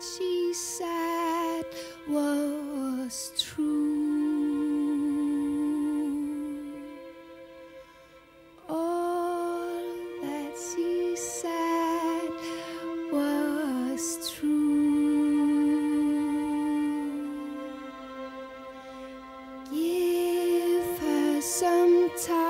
she said was true. All that she said was true. Give her some time.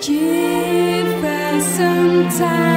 give us some time.